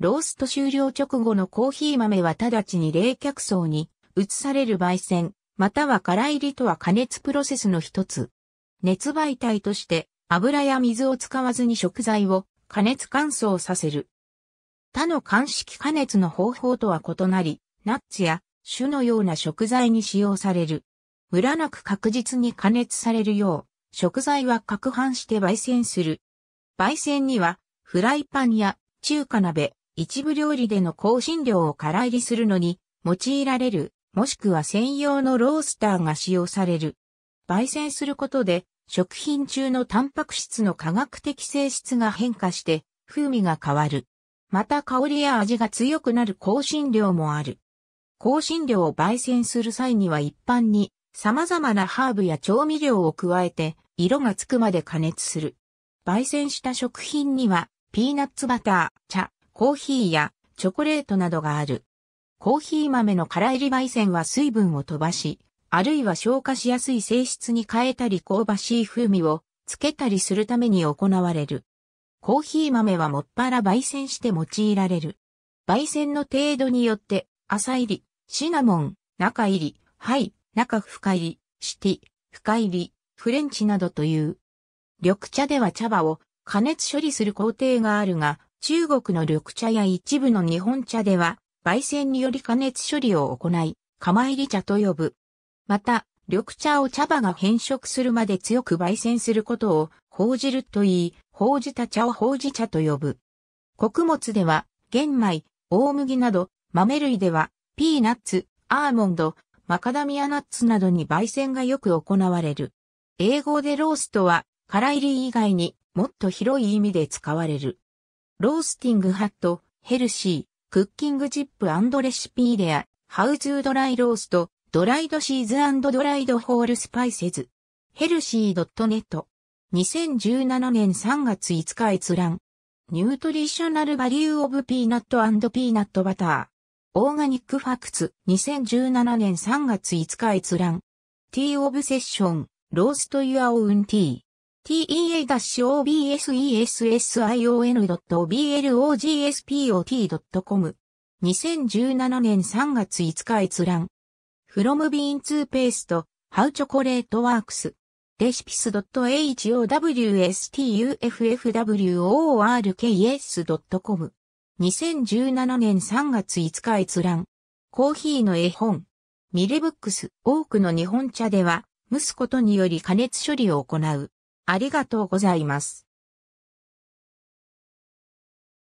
ロースト終了直後のコーヒー豆は直ちに冷却層に移される焙煎、または空入りとは加熱プロセスの一つ。熱媒体として油や水を使わずに食材を加熱乾燥させる。他の乾式加熱の方法とは異なり、ナッツや種のような食材に使用される。ムラなく確実に加熱されるよう、食材は攪拌して焙煎する。焙煎には、フライパンや中華鍋、一部料理での香辛料を空入りするのに用いられる、もしくは専用のロースターが使用される。焙煎することで、食品中のタンパク質の化学的性質が変化して風味が変わる。また香りや味が強くなる香辛料もある。香辛料を焙煎する際には一般に様々なハーブや調味料を加えて色がつくまで加熱する。焙煎した食品にはピーナッツバター、茶、コーヒーやチョコレートなどがある。コーヒー豆の空入り焙煎は水分を飛ばし、あるいは消化しやすい性質に変えたり香ばしい風味をつけたりするために行われる。コーヒー豆はもっぱら焙煎して用いられる。焙煎の程度によって、朝入り、シナモン、中入り、ハイ、中深入り、シティ、深入り、フレンチなどという。緑茶では茶葉を加熱処理する工程があるが、中国の緑茶や一部の日本茶では、焙煎により加熱処理を行い、釜入り茶と呼ぶ。また、緑茶を茶葉が変色するまで強く焙煎することを、ほうじると言い、ほうじた茶をほうじ茶と呼ぶ。穀物では、玄米、大麦など、豆類では、ピーナッツ、アーモンド、マカダミアナッツなどに焙煎がよく行われる。英語でローストは、乾煎り以外にもっと広い意味で使われる。 Roasting Hat、Healthy、Cooking Tip Recipe レア、 How to Dry Roast、Dried Seeds Dried Whole Spices。Healthy .net。2017年3月5日閲覧。Nutritional Value of Peanut Peanut Butter。Organic Facts。2017年3月5日閲覧。 Tea Obsession。Roast Your Own Tea。tea-obsession.blogspot.com。2017年3月5日閲覧。from bean to paste, how chocolate works. recipes.howstufffworks.com 2017年3月5日閲覧。コーヒーの絵本。ミレブックス。多くの日本茶では、蒸すことにより加熱処理を行う。ありがとうございます。